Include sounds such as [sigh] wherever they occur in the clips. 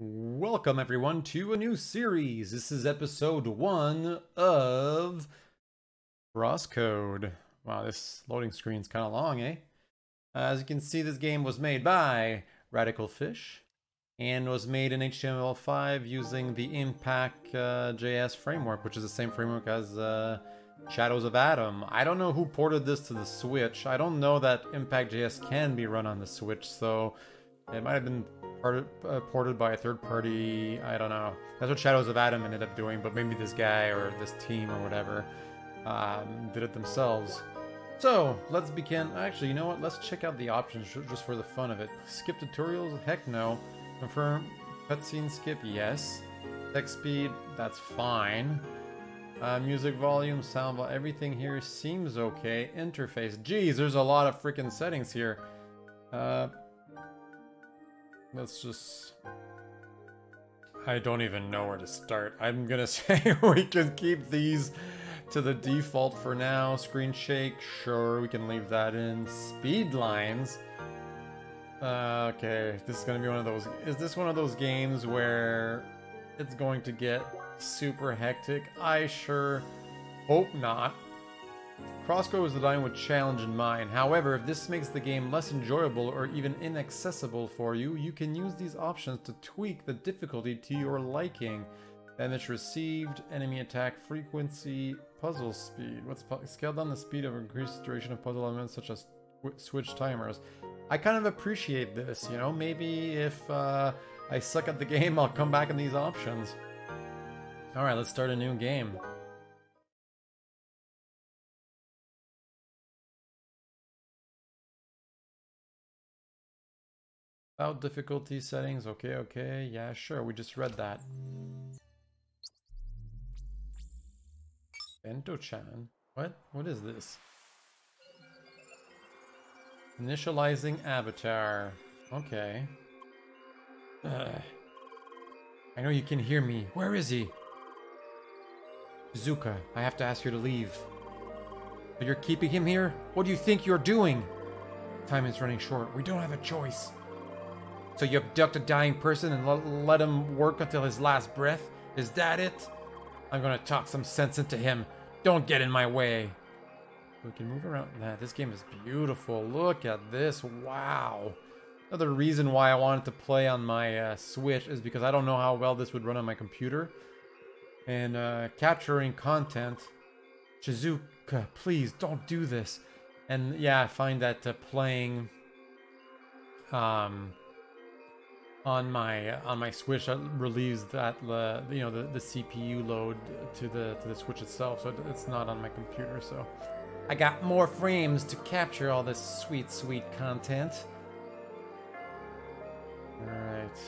Welcome, everyone, to a new series. This is episode one of Crosscode. Wow, this loading screen's kind of long, eh? As you can see, this game was made by Radical Fish and was made in HTML5 using the Impact uh, JS framework, which is the same framework as uh, Shadows of Adam. I don't know who ported this to the Switch. I don't know that Impact JS can be run on the Switch, so it might have been ported, uh, ported by a third party. I don't know. That's what Shadows of Adam ended up doing, but maybe this guy or this team or whatever um, did it themselves. So let's begin. Actually, you know what? Let's check out the options just for the fun of it. Skip tutorials? Heck no. Confirm cutscene skip? Yes. Text speed? That's fine. Uh, music volume, sound volume, everything here seems okay. Interface. Geez, there's a lot of freaking settings here. Uh, Let's just... I don't even know where to start. I'm gonna [laughs] say we can keep these to the default for now. Screen shake, sure, we can leave that in. Speed lines. Uh, okay, this is gonna be one of those... Is this one of those games where it's going to get super hectic? I sure hope not. Crosscode was designed with challenge in mind. However, if this makes the game less enjoyable or even inaccessible for you, you can use these options to tweak the difficulty to your liking. Damage received, enemy attack frequency, puzzle speed. What's scale down the speed of increased duration of puzzle elements such as switch timers. I kind of appreciate this, you know. Maybe if uh, I suck at the [laughs] game, I'll come back in these options. All right, let's start a new game. About difficulty settings, okay, okay, yeah, sure, we just read that. Bento-chan? What? What is this? Initializing avatar. Okay. Ugh. [sighs] I know you can hear me. Where is he? Zuka, I have to ask you to leave. But you're keeping him here? What do you think you're doing? Time is running short. We don't have a choice. So you abduct a dying person and let, let him work until his last breath? Is that it? I'm gonna talk some sense into him. Don't get in my way. We can move around. Nah, this game is beautiful. Look at this. Wow. Another reason why I wanted to play on my uh, Switch is because I don't know how well this would run on my computer. And uh, capturing content. Shizuka, please don't do this. And yeah, I find that uh, playing um, on my on my Switch that relieves that uh, you know the, the CPU load to the to the Switch itself, so it's not on my computer. So I got more frames to capture all this sweet sweet content. All right.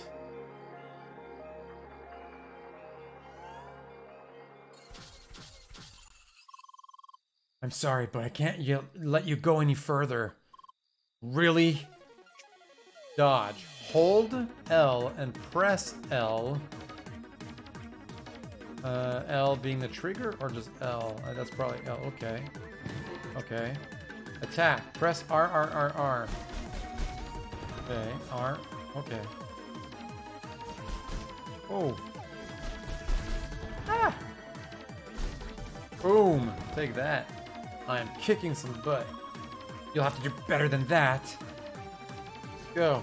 I'm sorry, but I can't let you go any further. Really? Dodge. Hold L and press L. Uh, L being the trigger or just L? Uh, that's probably L. Okay. Okay. Attack. Press R, R, R, R. Okay. R. Okay. Oh. Ah! Boom. Take that. I am kicking some butt. You'll have to do better than that. Go.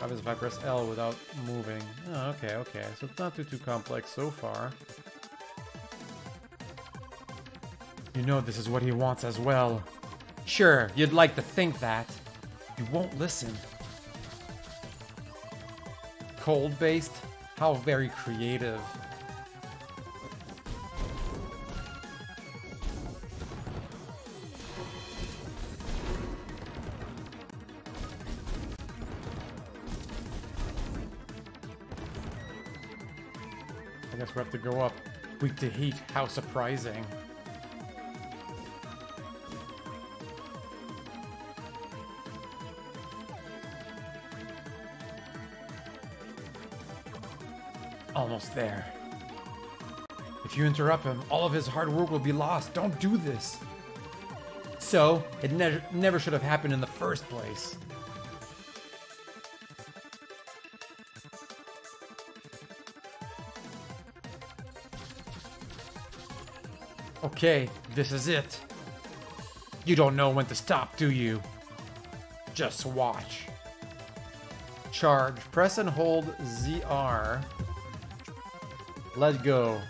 happens if I press L without moving? Oh, okay, okay. So it's not too, too complex so far. You know this is what he wants as well. Sure, you'd like to think that. You won't listen. Cold-based? How very creative. Go up. Weak to heat. How surprising. Almost there. If you interrupt him, all of his hard work will be lost. Don't do this. So, it ne never should have happened in the first place. Okay, this is it. You don't know when to stop, do you? Just watch. Charge. Press and hold ZR. Let go.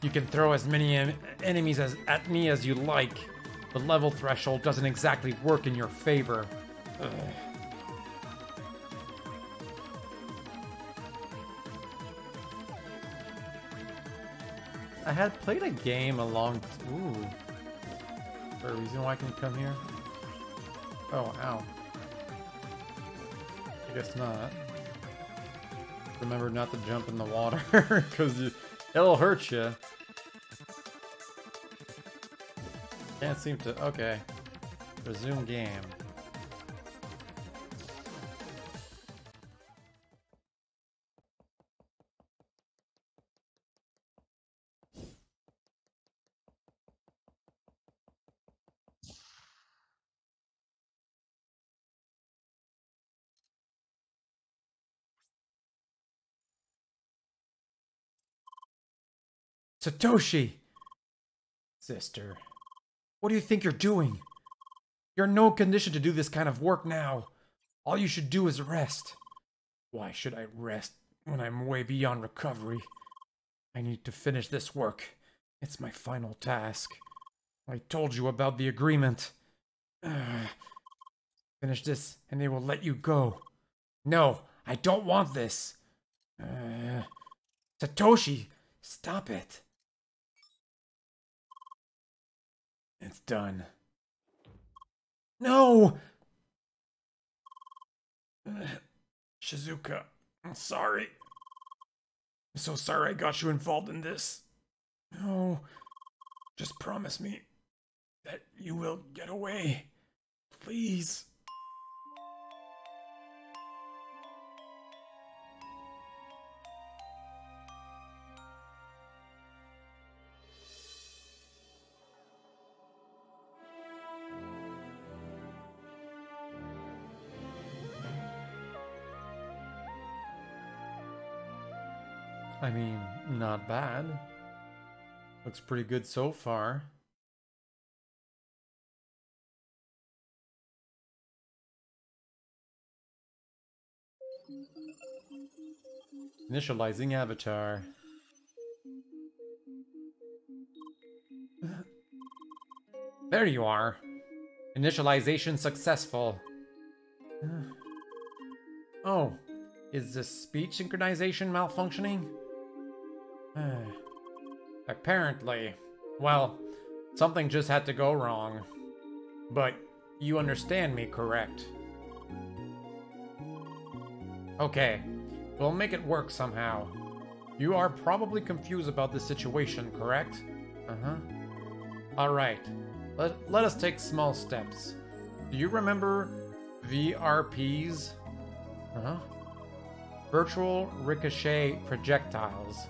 You can throw as many en enemies as, at me as you like. The level threshold doesn't exactly work in your favor. Ugh. I had played a game a long... Ooh. There a reason why I can come here? Oh, ow. I guess not. Remember not to jump in the water, [laughs] because it'll hurt you. Can't seem to... Okay. Resume game. Satoshi! Sister, what do you think you're doing? You're in no condition to do this kind of work now. All you should do is rest. Why should I rest when I'm way beyond recovery? I need to finish this work. It's my final task. I told you about the agreement. [sighs] Finish this and they will let you go. No, I don't want this. Uh, [sighs] Satoshi, stop it. It's done. No! [sighs] Shizuka, I'm sorry. I'm so sorry I got you involved in this. No, just promise me that you will get away. Please. I mean, not bad. Looks pretty good so far. Initializing avatar. There you are. Initialization successful. Oh, is the speech synchronization malfunctioning? [sighs] Apparently. Well, something just had to go wrong. But you understand me, correct? Okay, we'll make it work somehow. You are probably confused about the situation, correct? Uh-huh. Alright, let, let us take small steps. Do you remember VRPs? Uh-huh. Virtual Ricochet Projectiles.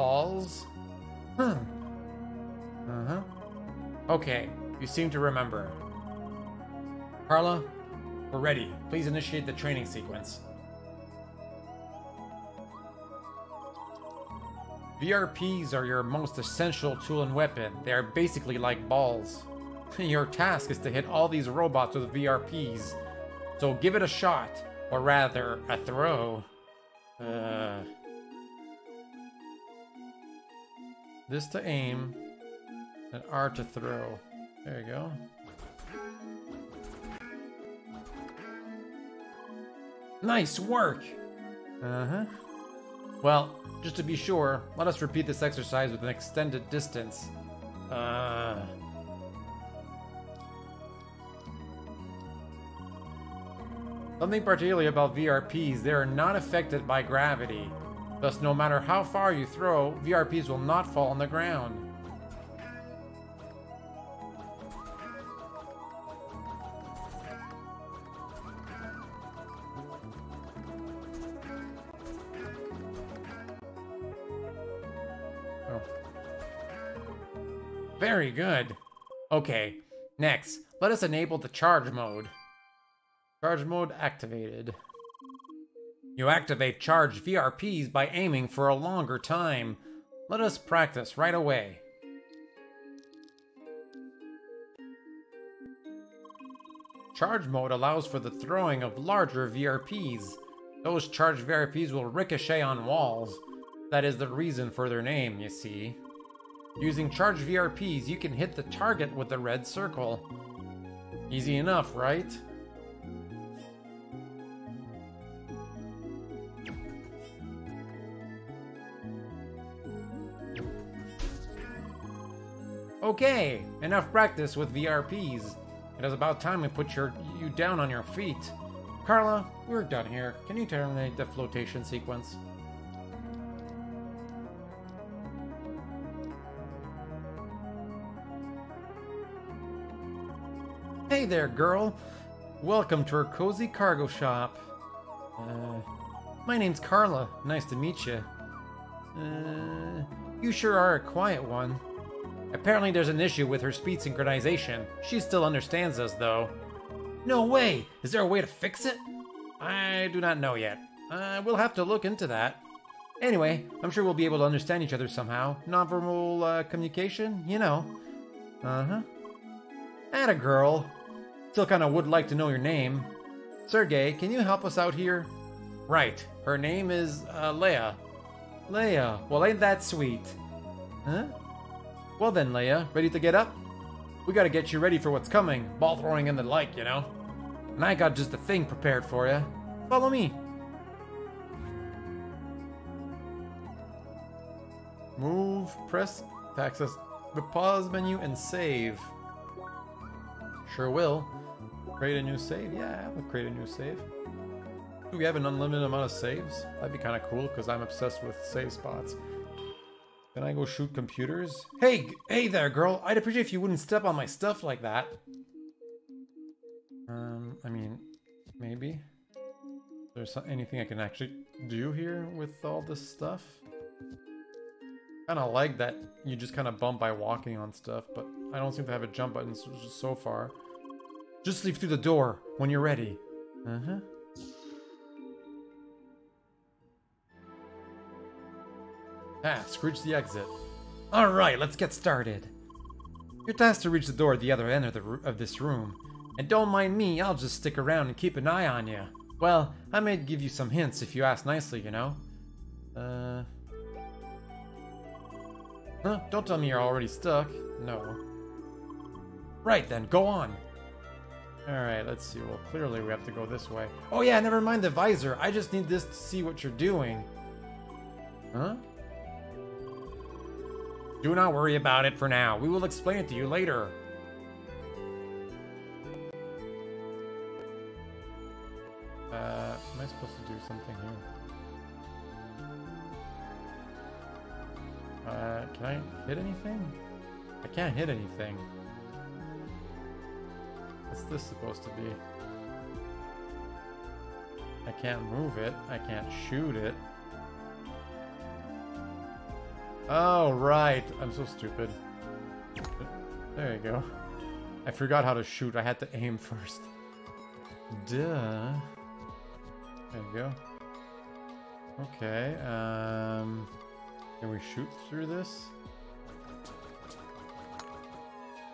Balls? Hmm. Uh-huh. Okay, you seem to remember. Carla, we're ready. Please initiate the training sequence. VRPs are your most essential tool and weapon. They are basically like balls. [laughs] your task is to hit all these robots with VRPs. So give it a shot, or rather, a throw. Uh... This to aim, and R to throw. There you go. Nice work! Uh-huh. Well, just to be sure, let us repeat this exercise with an extended distance. Uh... Something particularly about VRPs, they are not affected by gravity. Thus, no matter how far you throw, VRPs will not fall on the ground. Oh. Very good. Okay, next, let us enable the charge mode. Charge mode activated. You activate charged VRPs by aiming for a longer time. Let us practice right away. Charge mode allows for the throwing of larger VRPs. Those charged VRPs will ricochet on walls. That is the reason for their name, you see. Using charged VRPs, you can hit the target with the red circle. Easy enough, right? Okay, enough practice with VRPs. It is about time we put your, you down on your feet. Carla, we're done here. Can you terminate the flotation sequence? Hey there, girl. Welcome to our cozy cargo shop. Uh, my name's Carla. Nice to meet you. Uh, you sure are a quiet one. Apparently there's an issue with her speed synchronization. She still understands us, though. No way! Is there a way to fix it? I do not know yet. Uh, we'll have to look into that. Anyway, I'm sure we'll be able to understand each other somehow. Nonverbal uh, communication, you know. Uh-huh. Atta girl. Still kinda would like to know your name. Sergey, can you help us out here? Right. Her name is, uh, Lea. Lea. Well, ain't that sweet. Huh? Well then, Lea, ready to get up? We gotta get you ready for what's coming. Ball throwing and the like, you know? And I got just a thing prepared for you. Follow me. Move, press to access the pause menu and save. Sure will. Create a new save? Yeah, I'll create a new save. Do we have an unlimited amount of saves? That'd be kind of cool because I'm obsessed with save spots. Can I go shoot computers? Hey, hey there, girl. I'd appreciate if you wouldn't step on my stuff like that. Um, I mean, maybe. There's anything I can actually do here with all this stuff? Kind of like that you just kind of bump by walking on stuff, but I don't seem to have a jump button so far. Just leave through the door when you're ready. Uh-huh. Ah, Scrooge the exit. Alright, let's get started. You're tasked to reach the door at the other end of, the, of this room. And don't mind me, I'll just stick around and keep an eye on you. Well, I may give you some hints if you ask nicely, you know? Uh... Huh? Don't tell me you're already stuck. No. Right then, go on. Alright, let's see. Well, clearly we have to go this way. Oh yeah, never mind the visor. I just need this to see what you're doing. Huh? Do not worry about it for now. We will explain it to you later. Uh, am I supposed to do something here? Uh, can I hit anything? I can't hit anything. What's this supposed to be? I can't move it. I can't shoot it. Oh, right. I'm so stupid. There you go. I forgot how to shoot. I had to aim first. Duh. There you go. Okay, um... Can we shoot through this?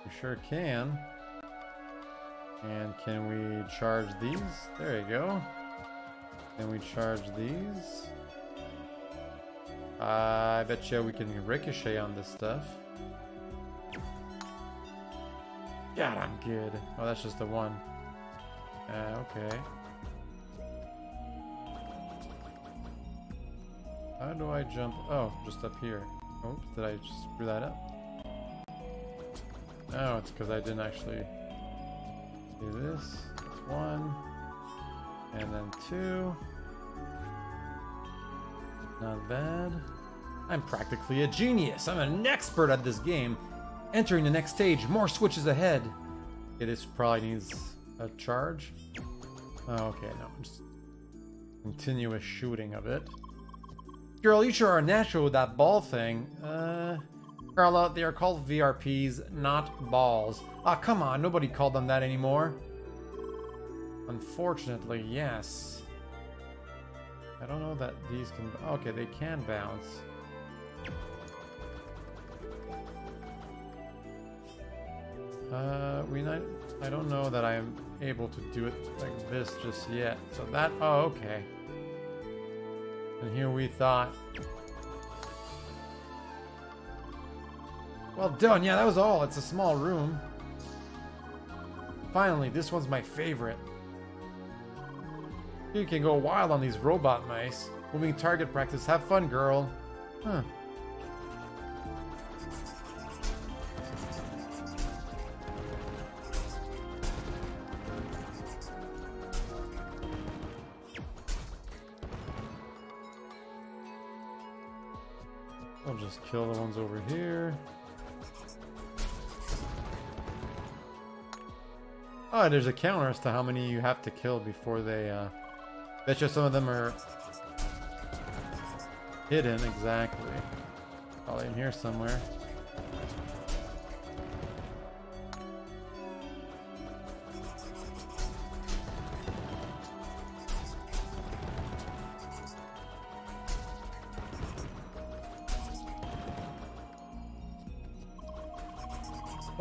We sure can. And can we charge these? There you go. Can we charge these? I bet you we can ricochet on this stuff. God, I'm good. Oh, that's just the one. Uh, okay. How do I jump? Oh, just up here. Oops, did I just screw that up? Oh, it's because I didn't actually do this. One. And then two. Not bad. I'm practically a genius. I'm an expert at this game. Entering the next stage, more switches ahead. Okay, this probably needs a charge. Oh, okay, no, just continuous shooting of it. Girl, you sure are natural with that ball thing. Uh, Carla, they are called VRPs, not balls. Ah, come on, nobody called them that anymore. Unfortunately, yes. I don't know that these can... Okay, they can bounce. Uh, we not... I don't know that I am able to do it like this just yet. So that... Oh, okay. And here we thought... Well done. Yeah, that was all. It's a small room. Finally, this one's my favorite. You can go wild on these robot mice. Moving target practice. Have fun, girl. Huh. I'll just kill the ones over here. Oh, there's a counter as to how many you have to kill before they, uh... Bet you some of them are... Hidden, exactly. Probably in here somewhere.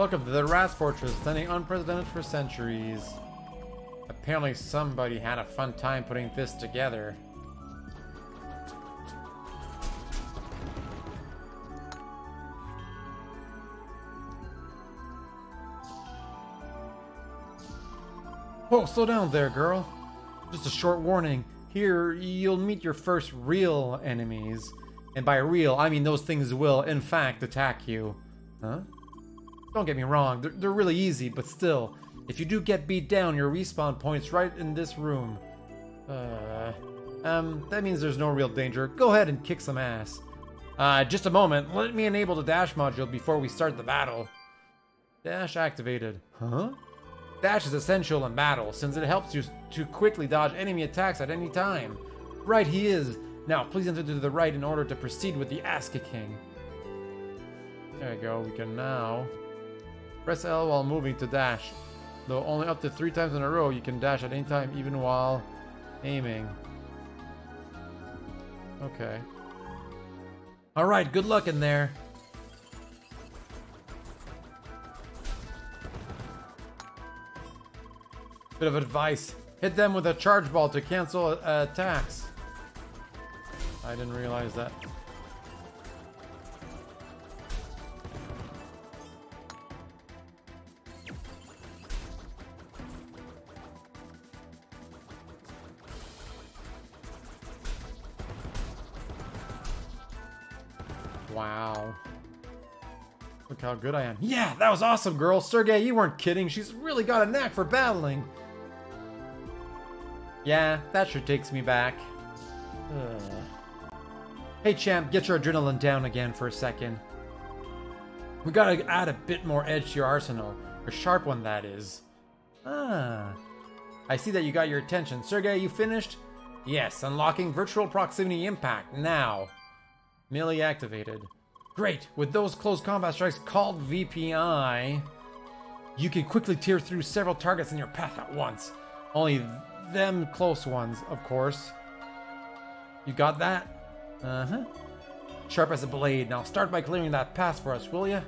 Welcome to the Rat Fortress, standing unprecedented for centuries. Apparently somebody had a fun time putting this together. Whoa, slow down there, girl. Just a short warning. Here, you'll meet your first real enemies. And by real, I mean those things will, in fact, attack you. Huh? Don't get me wrong, they're, they're really easy, but still, if you do get beat down, your respawn point's right in this room. Uh, um, that means there's no real danger. Go ahead and kick some ass. Uh, just a moment. Let me enable the dash module before we start the battle. Dash activated. Huh? Dash is essential in battle, since it helps you to quickly dodge enemy attacks at any time. Right he is. Now, please enter to the right in order to proceed with the ass kicking. There we go. We can now Press L while moving to dash. Though only up to three times in a row, you can dash at any time, even while aiming. Okay. Alright, good luck in there. Bit of advice. Hit them with a charge ball to cancel uh, attacks. I didn't realize that. How good I am. Yeah, that was awesome, girl. Sergey, you weren't kidding. She's really got a knack for battling. Yeah, that sure takes me back. Ugh. Hey, champ, get your adrenaline down again for a second. We gotta add a bit more edge to your arsenal. A sharp one, that is. Ah. I see that you got your attention. Sergey, you finished? Yes, unlocking virtual proximity impact now. Melee activated. Great! With those close combat strikes called VPI, you can quickly tear through several targets in your path at once. Only them close ones, of course. You got that? Uh-huh. Sharp as a blade. Now start by clearing that path for us, will ya?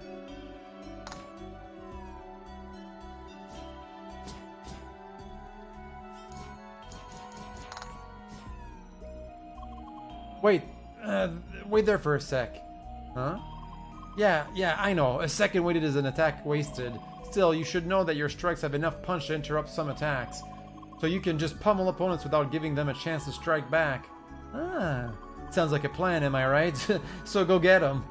Wait, uh, wait there for a sec. Huh? Yeah, yeah, I know. A second waited is an attack wasted. Still, you should know that your strikes have enough punch to interrupt some attacks. So you can just pummel opponents without giving them a chance to strike back. Ah, sounds like a plan, am I right? [laughs] so go get them.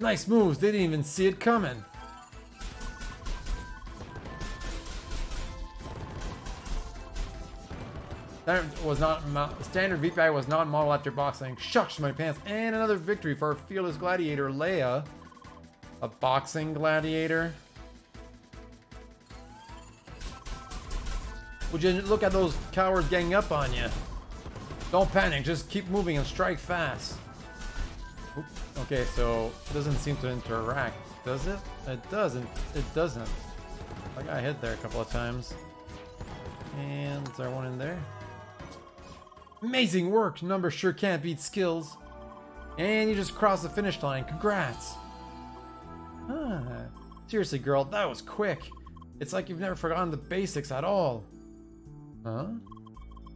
Nice moves, they didn't even see it coming. Standard was not standard VPI was not modeled after boxing. Shucks my pants. And another victory for our fearless gladiator, Lea. A boxing gladiator. Would you look at those cowards ganging up on you? Don't panic, just keep moving and strike fast. Oop, Okay, so it doesn't seem to interact, does it? It doesn't. It doesn't. I got hit there a couple of times. And is there one in there? Amazing work! Numbers sure can't beat skills. And you just crossed the finish line. Congrats! Ah, seriously, girl, that was quick. It's like you've never forgotten the basics at all. Huh?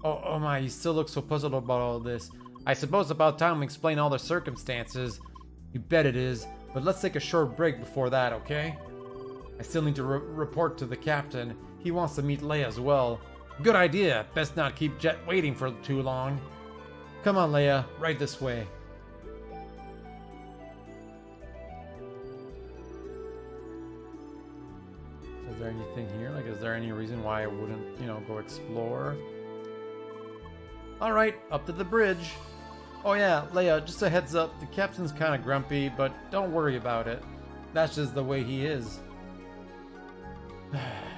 Oh, oh my, you still look so puzzled about all this. I suppose about time we explain all the circumstances. You bet it is, but let's take a short break before that, okay? I still need to re report to the captain. He wants to meet Lea as well. Good idea. Best not keep Jet waiting for too long. Come on, Lea. Right this way. Is there anything here? Like, is there any reason why I wouldn't, you know, go explore? Alright, up to the bridge. Oh yeah, Lea, just a heads up, the captain's kinda grumpy, but don't worry about it. That's just the way he is. [sighs] [sighs] [sighs]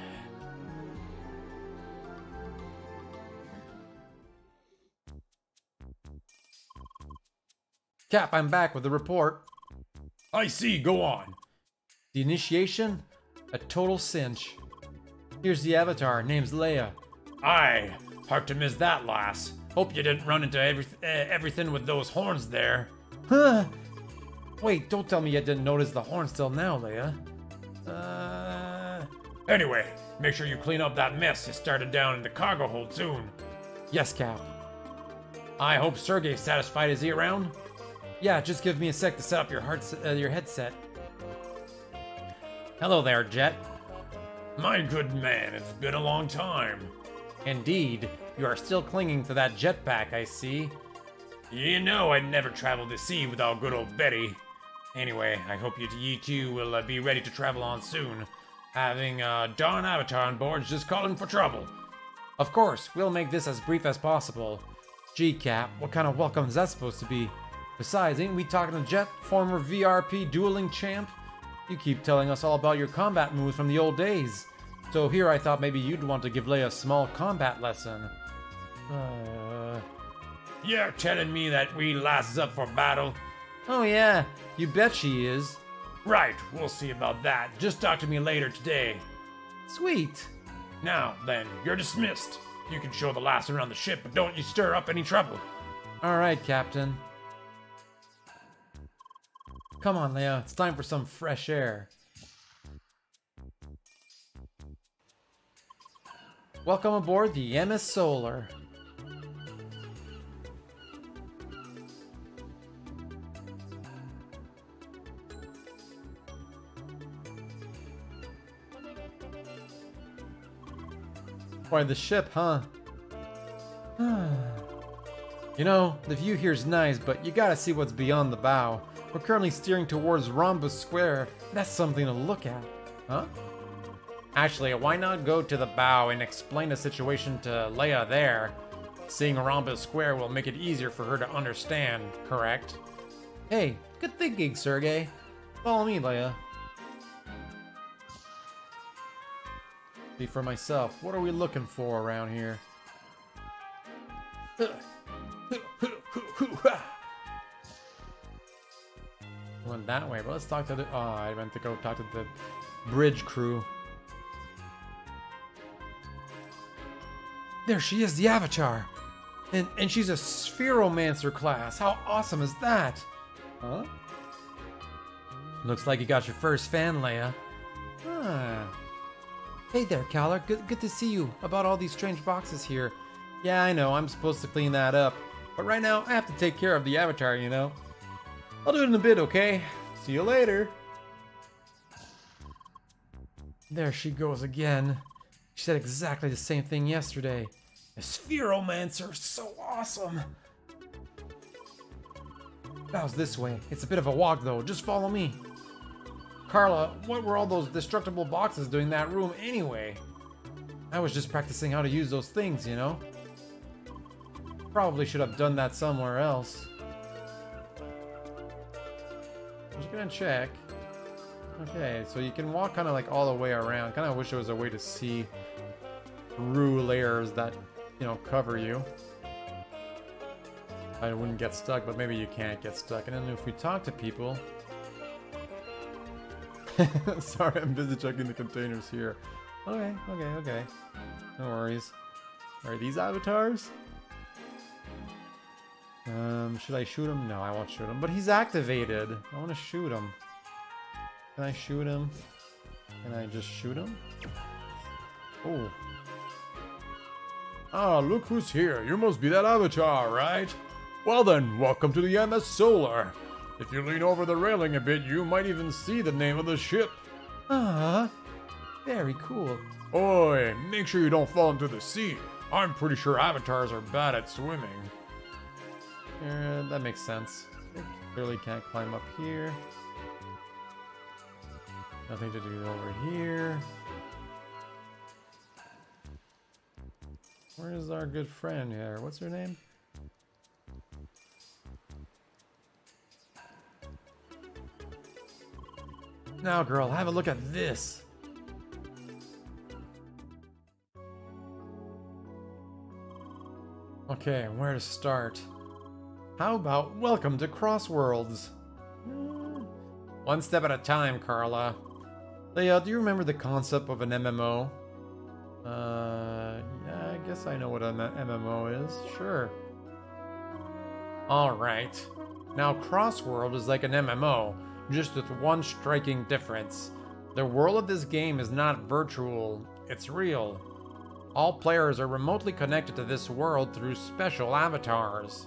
Cap, I'm back with a report. I see, go on. The initiation? A total cinch. Here's the avatar, name's Lea. Aye, hard to miss that, lass. Hope you didn't run into every, uh, everything with those horns there. Huh? Wait, don't tell me you didn't notice the horns till now, Lea. Uh... Anyway, make sure you clean up that mess you started down in the cargo hold soon. Yes, Cap. I hope Sergey's satisfied. Is he around? Yeah, just give me a sec to set up your heart, uh, your headset. Hello there, Jet. My good man, it's been a long time. Indeed, you are still clinging to that jetpack, I see. You know I'd never travel the sea without good old Betty. Anyway, I hope you, you two will uh, be ready to travel on soon. Having uh, Dawn Avatar on board is just calling for trouble. Of course, we'll make this as brief as possible. Gee, Cap, what kind of welcome is that supposed to be? Besides, ain't we talking to Jet, former VRP dueling champ? You keep telling us all about your combat moves from the old days. So here I thought maybe you'd want to give Lea a small combat lesson. Uh... You're telling me that we lass is up for battle? Oh yeah, you bet she is. Right, we'll see about that. Just talk to me later today. Sweet. Now, then, you're dismissed. You can show the lass around the ship, but don't you stir up any trouble. All right, Captain. Come on, Lea. It's time for some fresh air. Welcome aboard the MS Solar. Why, the ship, huh? [sighs] you know, the view here's nice, but you gotta see what's beyond the bow. We're currently steering towards Rhombus Square. That's something to look at. Huh? Actually, why not go to the bow and explain the situation to Lea there? Seeing Rhombus Square will make it easier for her to understand, correct? Hey, good thinking, Sergey. Follow me, Lea. Be for myself, what are we looking for around here? [laughs] Went that way, but let's talk to the. Oh, I meant to go talk to the bridge crew. There she is, the Avatar! And, and she's a Spheromancer class. How awesome is that? Huh? Looks like you got your first fan, Lea. Ah. Hey there, Kaller. Good, good to see you. About all these strange boxes here. Yeah, I know, I'm supposed to clean that up. But right now, I have to take care of the Avatar, you know? I'll do it in a bit, okay? See you later. There she goes again. She said exactly the same thing yesterday. A Spheromancer, so awesome! Bow's this way. It's a bit of a walk though, just follow me. Carla, what were all those destructible boxes doing in that room anyway? I was just practicing how to use those things, you know? Probably should have done that somewhere else. Just gonna check. Okay, so you can walk kind of like all the way around. Kind of wish there was a way to see through layers that, you know, cover you. I wouldn't get stuck, but maybe you can't get stuck. And then if we talk to people... [laughs] Sorry, I'm busy checking the containers here. Okay, okay, okay. No worries. Are these avatars? Um, should I shoot him? No, I won't shoot him. But he's activated. I want to shoot him. Can I shoot him? Can I just shoot him? Oh. Ah, look who's here. You must be that avatar, right? Well then, welcome to the MS Solar. If you lean over the railing a bit, you might even see the name of the ship. Ah, very cool. Oi, make sure you don't fall into the sea. I'm pretty sure avatars are bad at swimming. Uh, that makes sense. Clearly can't climb up here. Nothing to do over here. Where is our good friend here? What's her name? Now, girl, have a look at this. Okay, where to start? How about welcome to Crossworlds? Hmm. One step at a time, Carla. Lea, do you remember the concept of an MMO? Uh, yeah, I guess I know what an MMO is. Sure. Alright. Now, Crossworld is like an MMO, just with one striking difference. The world of this game is not virtual, it's real. All players are remotely connected to this world through special avatars.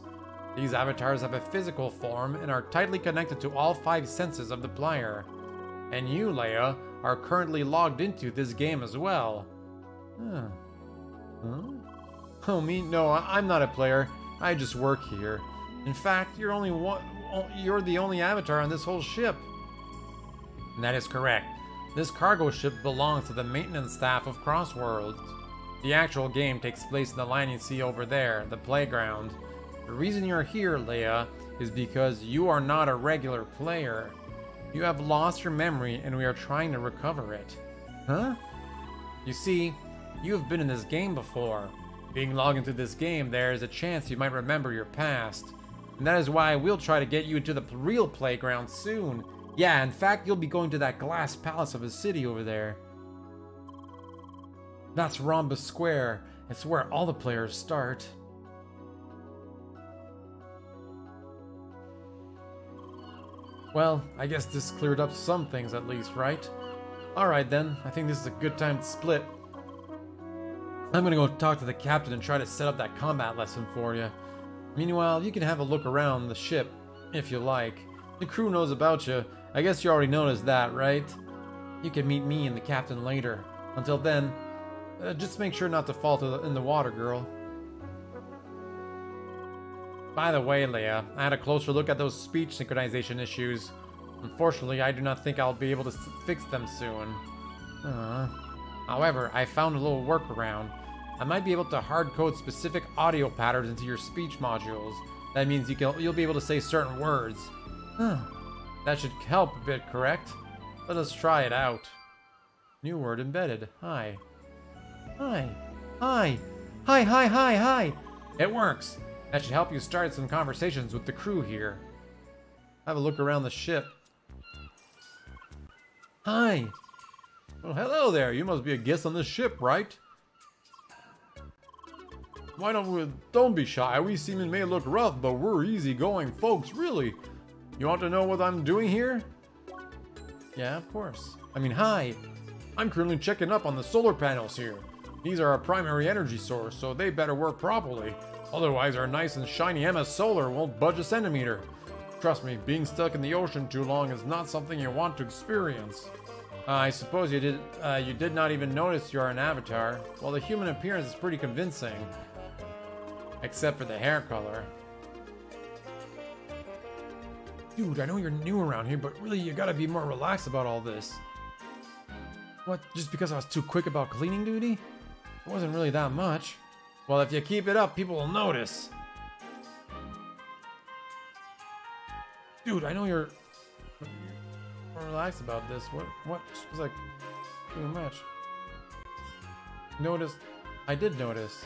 These avatars have a physical form and are tightly connected to all five senses of the player. And you, Lea, are currently logged into this game as well. Huh. Huh? Oh, me? No, I'm not a player. I just work here. In fact, you're only one. You're the only avatar on this whole ship. That is correct. This cargo ship belongs to the maintenance staff of Crossworlds. The actual game takes place in the line you see over there, the playground. The reason you're here, Lea, is because you are not a regular player. You have lost your memory and we are trying to recover it. Huh? You see, you have been in this game before. Being logged into this game, there is a chance you might remember your past. And that is why we'll try to get you into the real playground soon. Yeah, in fact, you'll be going to that glass palace of a city over there. That's Rhombus Square. It's where all the players start. Well, I guess this cleared up some things at least, right? Alright then, I think this is a good time to split. I'm gonna go talk to the captain and try to set up that combat lesson for you. Meanwhile, you can have a look around the ship, if you like. The crew knows about you. I guess you already noticed that, right? You can meet me and the captain later. Until then, uh, just make sure not to fall to the, in the water, girl. By the way, Lea, I had a closer look at those speech synchronization issues. Unfortunately, I do not think I'll be able to fix them soon. Uh, however, I found a little workaround. I might be able to hard-code specific audio patterns into your speech modules. That means you can, you'll be able to say certain words. Huh. That should help a bit, correct? Let us try it out. New word embedded. Hi. Hi. Hi. Hi, hi, hi, hi. It works. That should help you start some conversations with the crew here. Have a look around the ship. Hi. Well, hello there. You must be a guest on this ship, right? Why don't we... Don't be shy. We seamen may look rough, but we're easygoing folks, really. You want to know what I'm doing here? Yeah, of course. I mean, hi. I'm currently checking up on the solar panels here. These are our primary energy source, so they better work properly. Otherwise, our nice and shiny MS Solar won't budge a centimeter. Trust me, being stuck in the ocean too long is not something you want to experience. Uh, I suppose you did uh, you did not even notice you are an avatar. Well, the human appearance is pretty convincing. Except for the hair color. Dude, I know you're new around here, but really you gotta be more relaxed about all this. What, just because I was too quick about cleaning duty? It wasn't really that much. Well, if you keep it up, people will notice. Dude, I know you're relaxed about this. What what was like too much? Notice I did notice.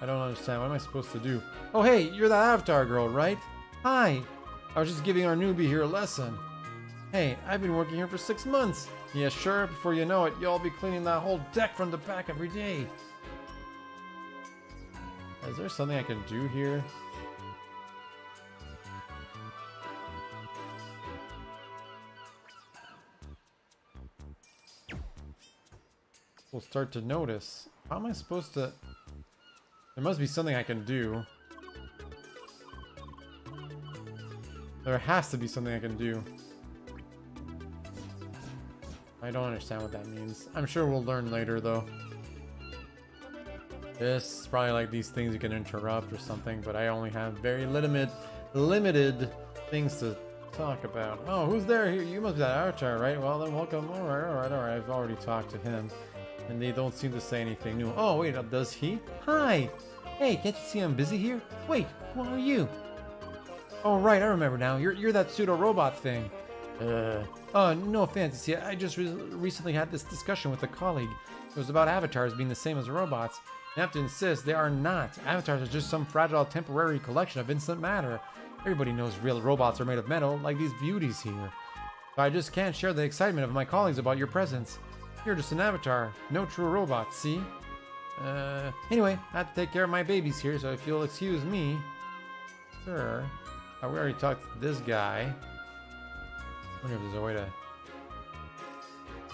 I don't understand. What am I supposed to do? Oh, hey, you're that Avatar girl, right? Hi. I was just giving our newbie here a lesson. Hey, I've been working here for six months. Yeah, sure. Before you know it, you'll be cleaning that whole deck from the back every day. Is there something I can do here? We'll start to notice. How am I supposed to... There must be something I can do. There has to be something I can do. I don't understand what that means. I'm sure we'll learn later, though. This is probably like these things you can interrupt or something, but I only have very limited, limited things to talk about. Oh, who's there? You must be that Avatar, right? Well, then welcome. All right, all right, all right. I've already talked to him, and they don't seem to say anything new. Oh, wait, uh, does he? Hi. Hey, can't you see I'm busy here? Wait, who are you? Oh, right, I remember now. You're you're that pseudo robot thing. Uh, oh, no offense. See, I just re recently had this discussion with a colleague. It was about avatars being the same as robots. I have to insist, they are not. Avatars are just some fragile temporary collection of instant matter. Everybody knows real robots are made of metal, like these beauties here. But I just can't share the excitement of my colleagues about your presence. You're just an avatar, no true robot, see? Uh, anyway, I have to take care of my babies here, so if you'll excuse me. Oh, we already talked to this guy. Wonder if there's a way to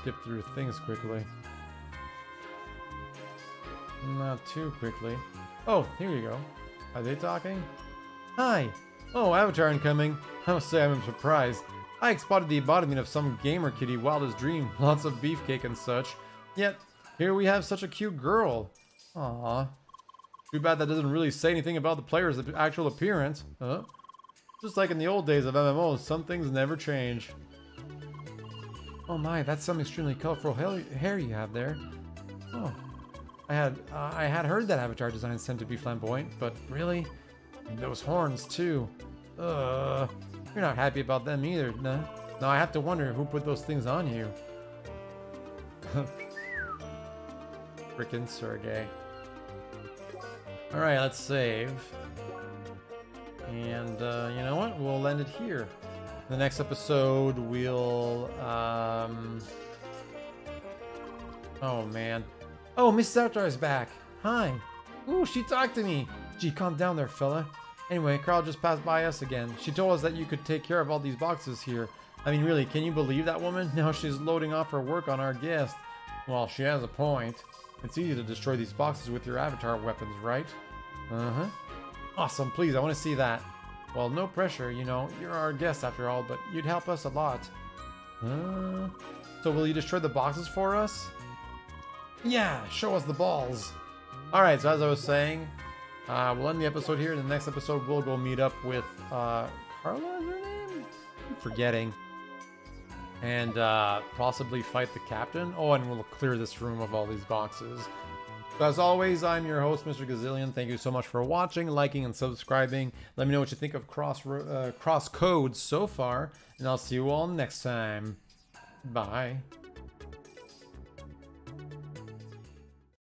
skip through things quickly. Not too quickly. Oh, here you go. Are they talking? Hi! Oh, Avatar incoming. I must say I'm surprised. I spotted the embodiment of some gamer kitty wildest dream. [laughs] Lots of beefcake and such. Yet, here we have such a cute girl. Aww. Too bad that doesn't really say anything about the player's actual appearance. Huh? Just like in the old days of MMOs, some things never change. Oh my, that's some extremely colorful hair you have there. Oh, I had uh, I had heard that Avatar designs tend to be flamboyant, but really, those horns too. Uh, you're not happy about them either, no? Now I have to wonder who put those things on you. [laughs] Frickin' Sergey. Alright, let's save. And uh, you know what? We'll end it here. The next episode, we'll... Um... Oh, man. Oh, Mrs. Avatar is back. Hi. Ooh, she talked to me. Gee, calm down there, fella. Anyway, Carla just passed by us again. She told us that you could take care of all these boxes here. I mean, really, can you believe that woman? [laughs] Now she's loading off her work on our guest. Well, she has a point. It's easy to destroy these boxes with your avatar weapons, right? Uh-huh. Awesome, please, I want to see that. Well, no pressure, you know, you're our guest after all, but you'd help us a lot. So will you destroy the boxes for us? Yeah, show us the balls. Alright, so as I was saying, uh, we'll end the episode here. In the next episode, we'll go meet up with uh, Carla, is her name? I'm forgetting. And uh, possibly fight the captain. Oh, and we'll clear this room of all these boxes. So as always, I'm your host, Mr. Gazillion. Thank you so much for watching, liking, and subscribing. Let me know what you think of Cross, uh, cross Codes so far, and I'll see you all next time. Bye.